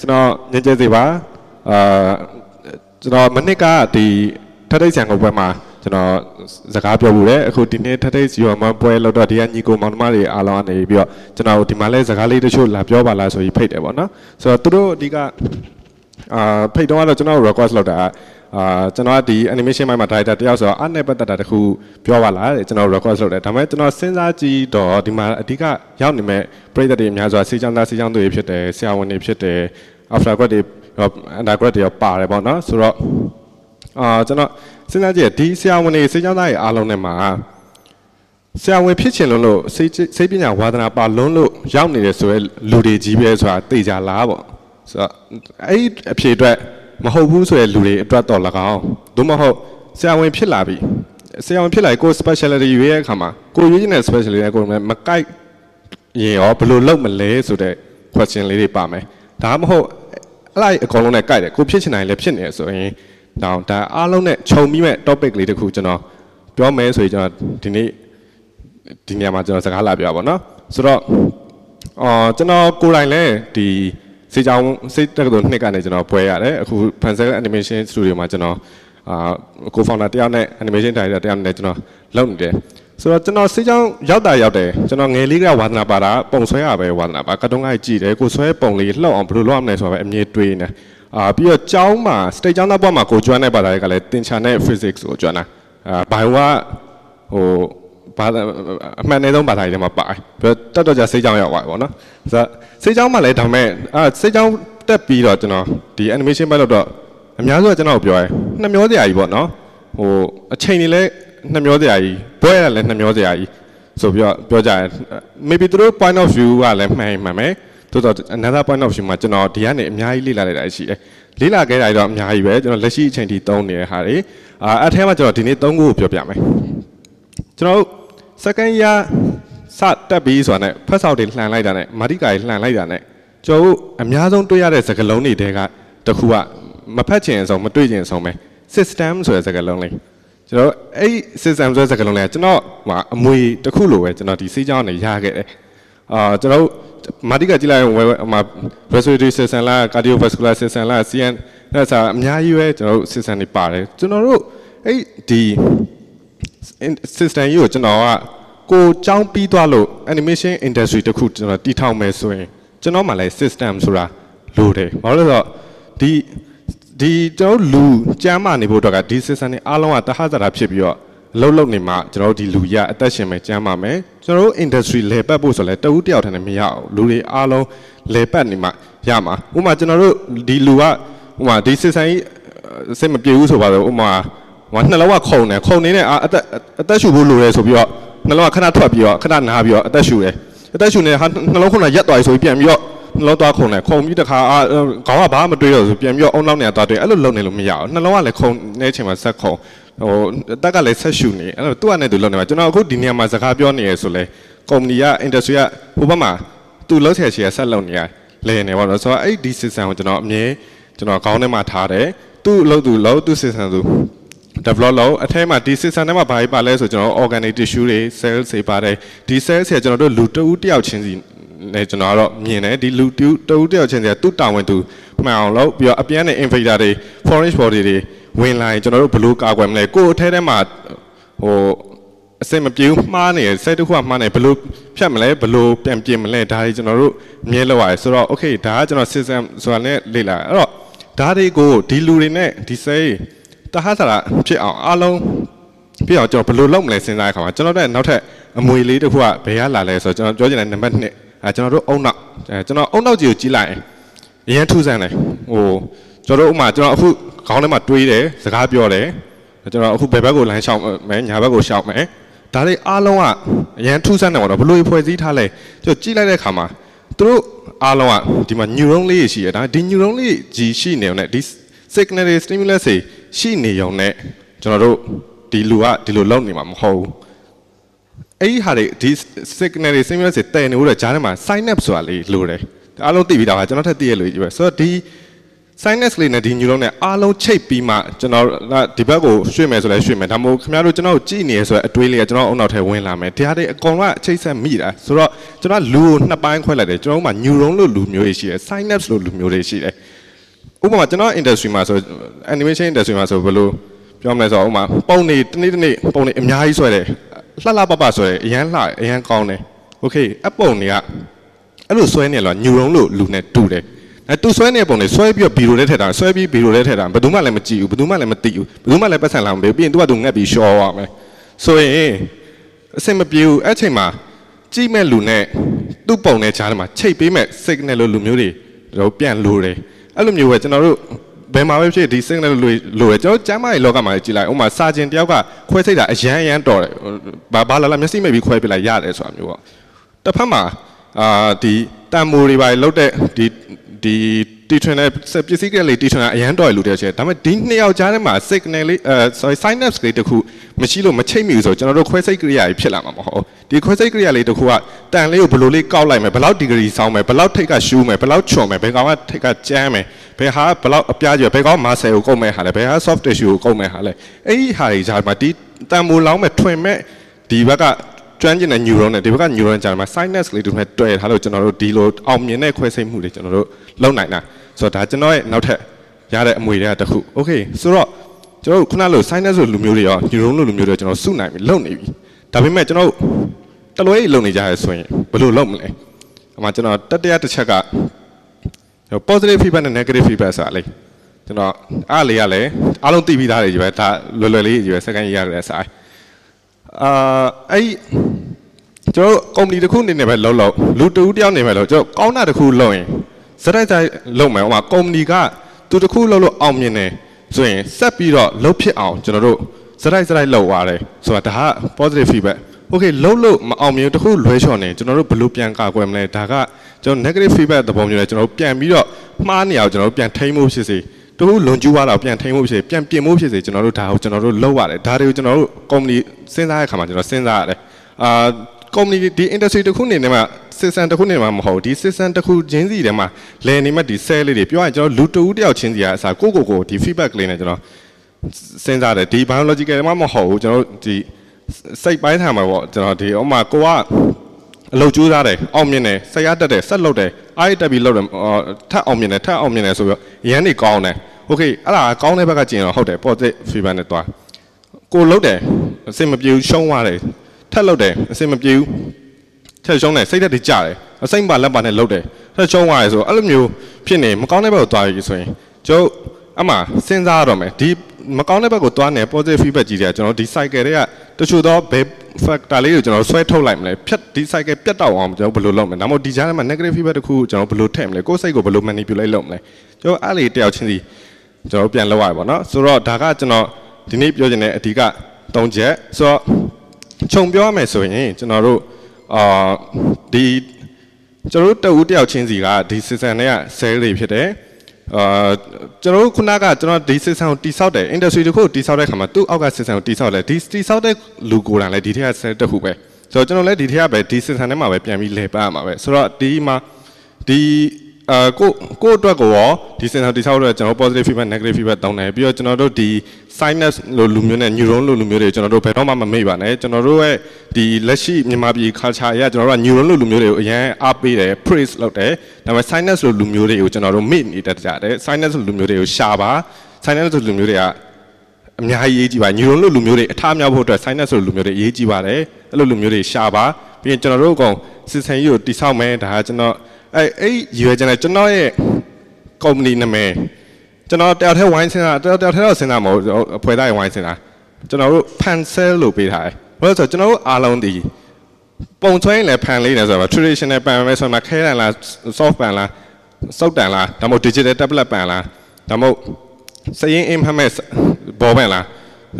ကျွန်တော်ညင်ကျဲစီပါအာကျွန်တော်မနစ်ကဒီထထိတ်ဆန်ကိုပွဲမှာကျွန်တော်စကားပြောဘူးလေအခုဒီနေ့ထထိတ်စီရောမပွဲလို့တော့ဒီကညီကိုမောင်နှမတွေအားလုံးကနေပြီးတော့ကျွန်တော်ဒီမှာလဲစကားလေးတချို့လာပြောပါလားဆိုပြီးဖိတ်တယ်ပေါ့နော်ဆိုတော့သူတို့အဓိကအာဖိတ်တော့ကတော့ကျွန်တော် request လုပ်တာ အာကျွန်တော်ကဒီ animation မိုင်းမှာ director တယောက်ဆိုတော့အနဲ့ပတ်သက်တာတခုပြောပါလားတဲ့ကျွန်တော် request လုပ်တယ်ဒါပေမဲ့ကျွန်တော်စဉ်းစားကြည့်တော့ဒီမှာအဓိကရောက်နေမဲ့ပြည်သက်တွေအများစွာစေချောင်းသားစေချောင်းတွေဖြစ်တယ်ဆရာဝန်တွေဖြစ်တယ် after grad တွေ undergrad တွေပါတယ်ပေါ့နော်ဆိုတော့အာကျွန်တော်စဉ်းစားကြည့်ဒီဆရာဝန်တွေစေချောင်းသားတွေအားလုံးနဲ့မှာဆရာဝန်ဖြစ်ချင်လို့လို့စိတ်စိတ်ပညာဝါသနာပါလုံးလို့ရောက်နေတယ်ဆိုရဲလူတွေကြီးပဲဆိုတာသိကြလားပေါ့ဆိုတော့အဲ့အဖြေအတွက် မဟုတ်ဘူးဆိုရလူတွေအတွက်တော့၎င်းသို့မဟုတ်ဆရာဝန်ဖြစ်လာပြီဆရာဝန်ဖြစ်လာကို specialty ရွေးရတဲ့အခါမှာကိုရွေးနေတဲ့ specialty နဲ့ကိုမကိုက်ရင်ရောဘယ်လိုလုပ်မလဲဆိုတဲ့ question လေးတွေပါမယ်ဒါမှမဟုတ်အဲ့လိုက်အကုန်လုံးနဲ့ကိုက်တယ်ကိုဖြစ်ချင်တိုင်းလည်းဖြစ်နေရဆိုရင်ဒါဒါအားလုံးနဲ့ခြုံပြီးမဲ့ topic လေးတစ်ခုကျွန်တော်ပြောမယ်ဆိုရင်ကျွန်တော်ဒီနေ့ဒီနေရာမှာကျွန်တော်စကားလာပြပါတော့ဆိုတော့အော်ကျွန်တော်ကိုယ်တိုင်လည်းဒီ စေချောင်းစိတ်တက္ကသိုလ်နှစ်ကနေကျွန်တော်ပွဲရတယ်အခု Pencil Animation Studio မှာကျွန်တော်အာကိုဖောင်ဒါတယောက်နဲ့ animation director တယောက်နဲ့ကျွန်တော်လုပ်နေတယ်ဆိုတော့ကျွန်တော်စေချောင်းရောက်တာရောက်တယ်ကျွန်တော်ငယ်လေးကဝါသနာပါတာပုံဆွဲရပဲဝါသနာပါကတုံးကကြည့်တယ်ကိုဆွဲပုံလေးလှောက်အောင်ဘယ်လိုလုပ်ရမလဲဆိုတာပဲအမြဲတွေးနေအာပြီးတော့ကျောင်းမှာ state ကျောင်းသားဘွားမှာကိုကျွမ်းတဲ့ဘာသာရေးကလည်းသင်ချာနဲ့ physics ကိုကျွမ်းတာအာဘိုင်ဝါဟို ဘာအမှန်တည်းဆုံးဘာသာရေးတွေမှာပါတယ်ပြီးတော့တက်တော့ကြစိတ်ကြောင်းရောက်သွားပြီပေါ့နော်ဆိုတော့စိတ်ကြောင်းမှာလည်းဒါမဲ့အာစိတ်ကြောင်းတက်ပြီးတော့ကျွန်တော်ဒီ animation ဘက်လို့တော့အများစုကကျွန်တော်ပြောရဲနှမျောစရာကြီးပေါ့နော်ဟိုအချိန်တွေလည်းနှမျောစရာကြီးဘွဲရလည်းနှမျောစရာကြီးဆိုပြီးတော့ပြောကြတယ် maybe သူတို့ point of view ကလည်းမှန်မှန်မယ်တိုးတော့ another point of view မှာကျွန်တော်ဒီကနေအများကြီးလေ့လာလိုက်တာရှိတယ်လေ့လာခဲ့တာတော့အများကြီးပဲကျွန်တော်လက်ရှိအချိန်ထိသုံးနေတဲ့ဟာတွေအာအထဲမှာကျွန်တော်ဒီနေ့သုံးခုကိုပြောပြမယ်ကျွန်တော် second year စတက်ပြီးဆိုတာနဲ့ဖတ်ဆောက်တွေလှန်လိုက်တာနဲ့မာတိကာတွေလှန်လိုက်တာနဲ့ကျွန်တော်အများဆုံးတွေ့ရတဲ့စကားလုံးတွေတဲကတခုကမဖတ်ချင်အောင်မတွေ့ချင်အောင်ပဲ system ဆိုတဲ့စကားလုံးလေးကျွန်တော်အဲ့ system ဆိုတဲ့စကားလုံးလေးကကျွန်တော်ဟိုအမွေတစ်ခုလိုပဲကျွန်တော်ဒီစေးကြောင်းနဲ့ရခဲ့တယ်အာကျွန်တော်မာတိကာကြည့်လိုက်ရင်ဟို respiratory system လား cardiovascular system လား CN ဒါဆိုအများကြီးပဲကျွန်တော်တို့ system တွေပါတယ်ကျွန်တော်တို့အဲ့ဒီ system ကြီးကိုကျွန်တော်ကကိုကြောင်းပြီးသွားလို့ animation industry တခုကျွန်တော်တည်ထောင်မယ်ဆိုရင်ကျွန်တော်မှလည်း system ဆိုတာလိုတယ်ဘာလို့လဲဆိုတော့ဒီဒီကျွန်တော်လူကြမ်းမာနေဖို့အတွက်ကဒီ system တွေအားလုံးကတဟဇာတာဖြစ်ပြီးတော့လှုပ်လှုပ်နေမှကျွန်တော်တို့ဒီလူရအသက်ရှင်မယ်ကြမ်းမာမယ်ကျွန်တော်တို့ industry လဲပတ်ဖို့ဆိုလဲတဦးတယောက်တည်းနဲ့မရအောင်လူတွေအားလုံးလဲပတ်နေမှရမှာဥပမာကျွန်တော်တို့ဒီလူကဥပမာဒီ system ကြီးစိတ်မပြေဘူးဆိုပါတော့ဥပမာ ဟိုနှလုံးကခုံတယ်ခုံနေတဲ့အသက်အသက်ရှူဖို့လိုတယ်ဆိုပြီးတော့နှလုံးကခဏထွက်ပြီးတော့ခဏနားပြီးတော့အသက်ရှူတယ်အသက်ရှူနေဟာနှလုံးခုနရက်သွားပြီဆိုပြီးပြန်ပြီးတော့နှလုံးသွားခုံတယ်ခုံပြီးတခါအာခေါင်းကဘာမှမတွေးတော့ဆိုပြန်ပြီးတော့အုံနောက်နေသွားတယ်အဲ့လိုလုပ်နေလို့မရအောင်နှလုံးကလည်းခုံနေချိန်မှာဆက်ခုံဟိုအသက်ကလည်းဆက်ရှူနေအဲ့လိုသူ့အနေနဲ့သူလုပ်နေမှာကျွန်တော်အခုဒီနေရာမှာစကားပြောနေရဆိုလဲကုမ္ပဏီက industry ကဟိုဘက်မှာသူ့လောက်ဆရာရှိရဆက်လုပ်နေရလဲနေပါတော့ဆိုတော့အဲ့ဒီ system ကိုကျွန်တော်အမြဲကျွန်တော်ခေါင်းထဲမှာထားတယ်သူ့လို့သူလို့သူ့ system သူ develop လုပ်အထဲမှာဒီ system ထဲမှာဘာကြီးပါလဲဆိုကျွန်တော် organic tissue တွေ cell တွေပါတယ်ဒီ cell တွေကျွန်တော်တို့လူတဦးတယောက်ချင်းစီနဲ့ကျွန်တော်ကတော့မြင်တယ်ဒီလူတဦးတဦးတယောက်ချင်းစီကသူ့တာဝန်သူမှန်အောင်လုပ်ပြီးတော့အပြန်နဲ့ invader တွေ foreign body တွေဝင်လာရင်ကျွန်တော်တို့ဘယ်လိုကာကွယ်မလဲကိုယ်အထဲထဲမှာဟိုအစင်မပြေဘူးမှားနေရယ်စိတ်တစ်ခုကမှားနေဘယ်လိုဖြတ်မလဲဘယ်လိုပြန်ပြင်မလဲဒါတွေကျွန်တော်တို့မြဲလောက်ရတယ်ဆိုတော့ okay ဒါကကျွန်တော် system ဆိုတာနဲ့လေ့လာအဲ့တော့ဒါတွေကိုဒီလူတွေနဲ့ဒီစိ တ်တဟဆရာဖြစ်အောင်အားလုံးဖြစ်အောင်ကျွန်တော်ဘယ်လိုလုပ်မလဲစဉ်းစားရခါမှာကျွန်တော်တို့နောက်ထပ်အမွေလေးတစ်ခုကဘယ်ရလာလဲဆိုတော့ကျွန်တော်ပြောချင်တဲ့နံပါတ်1အဲကျွန်တော်တို့အုံနောက်အဲကျွန်တော်အုံနောက်ကြီးကိုကြီးလိုက်ရင်အရင်ထူးဆန်းတယ်ဟိုကျွန်တော်တို့ဥမာကျွန်တော်အခုခေါင်းထဲမှာတွေးတယ်စကားပြောတယ်ကျွန်တော်အခုဘယ်ဘက်ကိုလမ်းလျှောက်မယ်ညာဘက်ကိုလျှောက်မယ်ဒါတွေအားလုံးကအရင်ထူးဆန်းတယ်ပေါ့နော်ဘယ်လိုဖွဲ့စည်းထားလဲကျွန်တော်ကြည့်လိုက်တဲ့အခါမှာသူတို့အားလုံးကဒီမှာ neuron လေးရှိရဒါဒီ neuron လေးကြီးရှိနေုံနဲ့ဒီ signal stimulus တွေရှိနေုံနဲ့ကျွန်တော်တို့ဒီလူကဒီလိုလုပ်နေမှာမဟုတ်ဘူးအဲ့ဒီဟာတွေဒီ signal တွေ stimulus တွေတည်နေလို့ဂျားထဲမှာ synapse ဆိုတာလေးလိုတယ်အားလုံးသိပြီးသားပါကျွန်တော်ထက်သိရလို့ကြီးပဲဆိုတော့ဒီ sinus လေးနဲ့ဒီ neuron နဲ့အားလုံးချိတ်ပြီးမှကျွန်တော်ကဒီဘက်ကိုရွှေ့မယ်ဆိုလဲရွှေ့မယ်ဒါမှမဟုတ်ခင်ဗျားတို့ကျွန်တော်ကြည့်နေရဆိုတဲ့အတွေးလေးကကျွန်တော်အုံနောက်ထဲဝင်လာမယ်တရားတွေအကုန်လုံးအချိတ်ဆက်မိတာဆိုတော့ကျွန်တော်လူကိုနှစ်ပိုင်းခွဲလိုက်တယ်ကျွန်တော်တို့မှာ neuron လို့လူမျိုးတွေရှိတယ် synapse လို့လူမျိုးတွေရှိတယ် ဥပမာကျွန်တော် industry မှာဆို animation industry မှာဆိုဘယ်လိုပြောမလဲဆိုတော့ဥပမာပုံနေတနေ့တနေ့ပုံနေအများကြီးဆွဲတယ်လှလှပပဆွဲတယ်အရန်လှအရန်ကောင်းတယ် okay အပုံတွေကအဲ့လိုဆွဲနေလို့ neuron လို့လူနဲ့တူတယ်အဲသူဆွဲနေတဲ့ပုံတွေဆွဲပြီးတော့ဘီရိုထဲထည့်တာဆွဲပြီးဘီရိုထဲထည့်တာဘယ်သူမှလည်းမကြည့်ဘူးဘယ်သူမှလည်းမသိဘူးဘယ်သူမှလည်းပတ်စံလာမပေးဘူးပြီးရင်သူကသူငက်ပြီးရှော့ရမယ်ဆိုရင်အဆင်မပြေဘူးအဲ့ချိန်မှာကြည့်မဲ့လူနဲ့သူ့ပုံနဲ့ချားတယ်မှာချိတ်ပေးမဲ့ signal လို့လူမျိုးတွေတော့ပြန်လို့တယ် အဲ့လိုမျိုးပဲကျွန်တော်တို့ဘယ်မှာပဲဖြစ်ဒီ signal လို့လို့ရကျွန်တော်ကျမ်းမာရေးလောကမှာကြည်လိုက်ဥမာစာကျင်တယောက်ကခွဲစိတ်တာအရန်အရန်တော်တယ်ဘာဘာလာလာမျက်စိမိတ်ပြီးခွဲပြလိုက်ရတယ်ဆိုတာမျိုးပေါ့တစ်ဖက်မှာအာဒီတန်မိုတွေပါလောက်တဲ့ဒီ ဒီတီထွင်တဲ့ပစ္စည်းကလေးတီထွင်တာအရန်တော်ရလို့တည်းချေဒါပေမဲ့ဒီနှစ်ယောက်ကြားထဲမှာ signal လေးအဲ sorry synapse လေးတစ်ခုမရှိလို့မချိတ်မိဘူးဆိုကျွန်တော်တို့ခွဲစိတ်ကိရိယာကြီးဖြစ်လာမှာမဟုတ်ဒီခွဲစိတ်ကိရိယာလေးတစ်ခုကတန်လေးကိုဘယ်လိုလေးကောက်လိုက်မယ်ဘယ်လောက်ဒီဂရီဆောင်းမယ်ဘယ်လောက်ထိတ်ကရှူးမယ်ဘယ်လောက်ချွန်မယ်ဘယ်ကောင်ကထိတ်ကကျန်းမယ်ဘယ်ဟာဘယ်လောက်အပြားကျွယ်ဘယ်ကောင်မာဆယ်ကိုကုတ်မယ်ဟာလဲဘယ်ဟာ soft tissue ကိုကုတ်မယ်ဟာလဲအဲ့ဒီဟာတွေကြားမှာဒီတန်မိုလောင်းမဲ့ထွင်မဲ့ဒီဘက်ကကျွမ်းကျင်တဲ့ neuron နဲ့ဒီဘက်က neuron ကြားမှာ synapse လေးတို့နဲ့တွေ့ထားလို့ကျွန်တော်တို့ဒီလိုအောင်မြင်တဲ့ခွဲစိတ်မှုတွေကျွန်တော်တို့ လုပ်နိုင်တာဆိုတော့ဒါကျွန်တော်ရဲ့နောက်ထပ်ရတဲ့အမွေတွေကတစ်ခု okay ဆိုတော့ကျွန်တော်တို့ခုနလို synapse လိုလူမျိုးတွေရော neuron လိုလူမျိုးတွေကျွန်တော်စုနိုင်ပြီလုပ်နေပြီဒါပေမဲ့ကျွန်တော်တလွဲကြီးလုပ်နေကြရဆိုရင်ဘယ်လိုလုပ်မလဲအမှကျွန်တော်တတိယတစ်ချက်က positive feedback နဲ့ negative feedback ဆိုတာလေကျွန်တော်အားလေးရလဲအားလုံးသိပြီးသားတွေကြီးပဲဒါလွယ်လွယ်လေးကြီးပဲစက္ကန့်ကြီးရတယ်ဆိုင်အာအဲ့ကျွန်တော်ကုမ္ပဏီတစ်ခုအနေနဲ့ပဲလုံးလုံးလူတူတယောက်နေပဲလို့ကျွန်တော်ကောင်းတာတစ်ခုလုပ်ရင် စတိုက်တိုင်းလုပ်မယ်ဟိုမှာကုမ္ပဏီကသူတစ်ခုလုပ်လို့အောင်မြင်တယ်ဆိုရင်ဆက်ပြီးတော့လုပ်ဖြစ်အောင်ကျွန်တော်တို့စတိုက်စတိုက်လုပ်သွားတယ်ဆိုတာဒါက positive feedback okay လုံးလို့မအောင်မြင်တခုလွဲချော်နေကျွန်တော်တို့ဘယ်လိုပြန်ကာကွယ်မလဲဒါကကျွန်တော် negative feedback သဘောမျိုးလဲကျွန်တော်တို့ပြန်ပြီးတော့မှားနေအောင်ကျွန်တော်တို့ပြန်ထိန်းမှုဖြစ်စေတခုလွန်ကျူးသွားတော့ပြန်ထိန်းမှုဖြစ်စေပြန်ပြင်မှုဖြစ်စေကျွန်တော်တို့ဒါကိုကျွန်တော်တို့လုပ်ရတယ်ဒါတွေကိုကျွန်တော်တို့ company စဉ်းစားရတဲ့ခါမှာကျွန်တော်စဉ်းစားရတယ်အာ company ဒီ industry တစ်ခုနေနေမှာ system တစ်ခုနေမှာမဟုတ်ဒီ system တစ်ခုချင်းစီထဲမှာလည်နေမဲ့ဒီ cell လေးတွေပြောရရင်ကျွန်တော်လူတဦးတယောက်ချင်းစီကအစားကိုကိုကိုဒီ feedback လေးနဲ့ကျွန်တော်စဉ်းစားတယ်ဒီ biological မှမဟုတ်ဘူးကျွန်တော်ဒီစိတ်ပိုင်းထားမှာပေါ့ကျွန်တော်ဒီဥမာကိုကအလုပ်ကြိုးစားတယ်အောင်မြင်တယ်ဆက်ရတတ်တယ်ဆက်လုပ်တယ်အားရတက်ပြီးလုပ်တယ်ထပ်အောင်မြင်တယ်ထပ်အောင်မြင်တယ်ဆိုပြီးရန်နေကောင်းတယ်โอเคအဲ့ဒါကောင်းတဲ့ဘက်ကကျင်တော့ဟုတ်တယ် positive feedback နဲ့တွားကိုလုပ်တယ်အဆင်မပြေဘူးရှုံးသွားတယ် ထပ်လုပ်တယ်အဆင်မပြေဘူးထပ်ရှုံးတယ်စိတ်သက်တွေကြတယ်အစိမ့်ပါလက်ပါနဲ့လုပ်တယ်ထပ်ရှုံးသွားတယ်ဆိုအဲ့လိုမျိုးဖြစ်နေမကောင်းတဲ့ဘက်ကိုတွားရည်ဆိုရင်ကျုပ်အမှစဉ်းစားရတော့မယ်ဒီမကောင်းတဲ့ဘက်ကိုတွားနေ positive feedback ကြီးတွေကကျွန်တော်ဒီ cycle တွေကတချို့တော့ဘယ် factor လေးကိုကျွန်တော်ဆွဲထုတ်လိုက်မလဲဖြတ်ဒီ cycle ပြတ်တော့အောင်ကျွန်တော်ဘယ်လိုလုပ်မလဲဒါမှမဟုတ်ဒီကြားထဲမှာ negative feedback တခုကျွန်တော်ဘယ်လိုထည့်မလဲကိုယ်စိတ်ကိုဘယ်လို manipulate လုပ်မလဲကျွန်တော်အဲ့လေတယောက်ချင်းစီကျွန်တော်ပြန်လောက်ရပါတော့ဆိုတော့ဒါကကျွန်တော်ဒီနေ့ပြောချင်တဲ့အဓိက၃ချက်ဆိုတော့ ခြုံပြောရမယ်ဆိုရင်ကျွန်တော်တို့အာဒီကျွန်တော်တို့တဦးတယောက်ချင်းစီကဒီ system တွေက cell တွေဖြစ်တယ်အာကျွန်တော်တို့ခုနကကျွန်တော်ဒီ system ကိုတိဆောက်တယ် industry တခုကိုတိဆောက်တဲ့ခါမှာသူ့အောက်က system ကိုတိဆောက်တယ်ဒီတိဆောက်တဲ့လူကိုယ်တိုင်လည်းဒီထက်က set တစ်ခုပဲဆိုတော့ကျွန်တော်လည်းဒီထက်ကပဲဒီ system ထဲမှာပဲပြန်ပြီးလဲပတ်ရမှာပဲဆိုတော့ဒီမှာဒီအာကိုကိုအတွက်ကိုရောဒီ system တိဆောက်တဲ့ကျွန်တော် positive feedback negative feedback တောင်းတယ်ပြီးတော့ကျွန်တော်တို့ဒီ synapse လို့လူမျိုးနဲ့ neuron လို့လူမျိုးတွေကျွန်တော်တို့ဘယ်တော့မှမမေ့ပါနဲ့ကျွန်တော်တို့ရဲ့ဒီလက်ရှိမြန်မာပြည် culture အရကျွန်တော်တို့က neuron လို့လူမျိုးတွေကိုအရင်အားပေးတယ် praise လုပ်တယ်ဒါပေမဲ့ synapse လို့လူမျိုးတွေကိုကျွန်တော်တို့မေ့နေတတ်ကြတယ် synapse လို့လူမျိုးတွေကိုရှာပါ synapse လို့လူမျိုးတွေကအများကြီးအရေးကြီးပါ neuron လို့လူမျိုးတွေအထားမြောက်ဖို့အတွက် synapse လို့လူမျိုးတွေအရေးကြီးပါတယ်အဲ့လိုလူမျိုးတွေရှာပါပြီးရင်ကျွန်တော်တို့အကုန် system ကြီးကိုတိဆောက်မယ်ဒါကကျွန်တော်အဲ့အဲ့ရွယ်ချင်တယ်ကျွန်တော်ရဲ့ company နာမည် ကျွန်တော်တယောက်တည်းဝိုင်းစင်တာတယောက်တယောက်တည်းတော့စင်တာမဟုတ်အဖွဲ့သားဝိုင်းစင်တာကျွန်တော်တို့ pencil လို့ပေးထားတယ်ဘာလို့ဆိုတော့ကျွန်တော်တို့အားလုံးဒီပုံချွဲရင်လည်း pen လေးနေဆိုတော့ traditional pen ပဲဆိုတော့ခဲတန်လား soft pen လားစောက်တန်လားဒါမှမဟုတ် digital tablet pen လားဒါမှမဟုတ်စရင်အင်ဖမက်ဘောပန်လား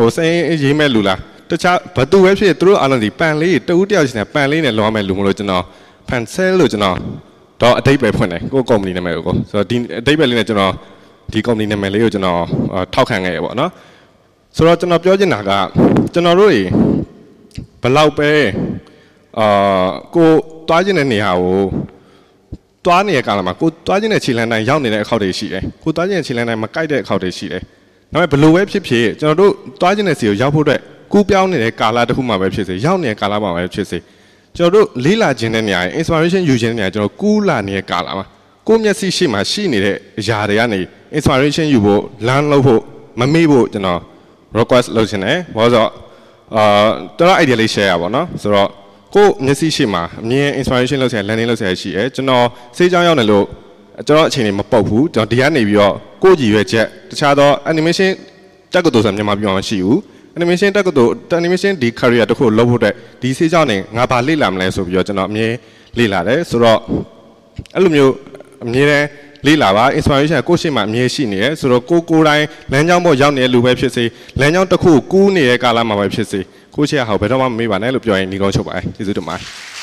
ဟိုစရင်ရေးမဲ့လူလားတခြားဘသူပဲဖြစ်သူတို့အားလုံးဒီ pen လေးတူတယောက်ရှင်တဲ့ pen လေးနဲ့လောရမဲ့လူမလို့ကျွန်တော် pencil လို့ကျွန်တော်တော့အတိတ်ပဲဖွင့်တယ်ကို company နာမည်ကိုဆိုတော့ဒီအတိတ်ပဲလေးနဲ့ကျွန်တော် ဒီ company နာမည်လေးကိုကျွန်တော်ထောက်ခံခဲ့ရပေါ့နော်ဆိုတော့ကျွန်တော်ပြောချင်တာကကျွန်တော်တို့တွေဘလောက်ပဲအာကိုတွားခြင်းတဲ့နေရာကိုတွားနေတဲ့ကာလမှာကိုတွားခြင်းတဲ့ခြေလမ်းတိုင်းရောက်နေတဲ့အခောက်တွေရှိတယ်ကိုတွားခြင်းတဲ့ခြေလမ်းတိုင်းမကိုက်တဲ့အခောက်တွေရှိတယ်ဒါပေမဲ့ဘလို့ပဲဖြစ်ဖြစ်ကျွန်တော်တို့တွားခြင်းတဲ့စီကိုရောက်ဖို့အတွက်ကူးပြောင်းနေတဲ့ကာလတစ်ခုမှပဲဖြစ်စေရောက်နေတဲ့ကာလမှပဲဖြစ်စေကျွန်တော်တို့လေးလာခြင်းတဲ့နေရာ inspiration ယူခြင်းတဲ့နေရာကျွန်တော်ကူးလာနေတဲ့ကာလမှာကိုမျက်စိရှိမှရှိနေတဲ့အရာတွေကနေ inspiration ယူဖို့ learn လုပ်ဖို့မမေ့ဖို့ကျွန်တော် request လုပ်ချင်တယ်ဘာလို့ဆိုတော့အာတော်တော် idea လေး share ရပါတော့ဆိုတော့ကိုမျက်စိရှိမှာအမြင် inspiration လုပ်ဆရာ landing လုပ်ဆရာရှိတယ်ကျွန်တော်စေးချောင်းရောက်နေလို့ကျွန်တော်အချိန်တွေမပုတ်ဘူးကျွန်တော်ဒီကနေပြီးတော့ကိုကြည်ရွယ်ချက်တခြားသော animation တက္ကသိုလ်ဆိုမြန်မာပြည်မှာမရှိဘူး animation တက္ကသိုလ် animation ဒီ career တစ်ခုလုပ်ဖို့အတွက်ဒီစေးချောင်းနေငါဘာလေ့လာမလဲဆိုပြီးတော့ကျွန်တော်အမြင်လေ့လာတယ်ဆိုတော့အဲ့လိုမျိုးအမြင်တမ်း လေးလာပါ inspiration ကိုရှိမှအမြဲရှိနေတယ်ဆိုတော့ကိုကိုယ်တိုင်းလမ်းကြောင်းပေါ်ရောက်နေတဲ့လူပဲဖြစ်စေလမ်းကြောင်းတစ်ခုကူးနေတဲ့ကာလမှာပဲဖြစ်စေကိုရှိရဟောဘယ်တော့မှမမေ့ပါနဲ့လို့ပြောရင်ညီကုန်းချုပ်ပါတယ်ကျေးဇူးတင်ပါတယ်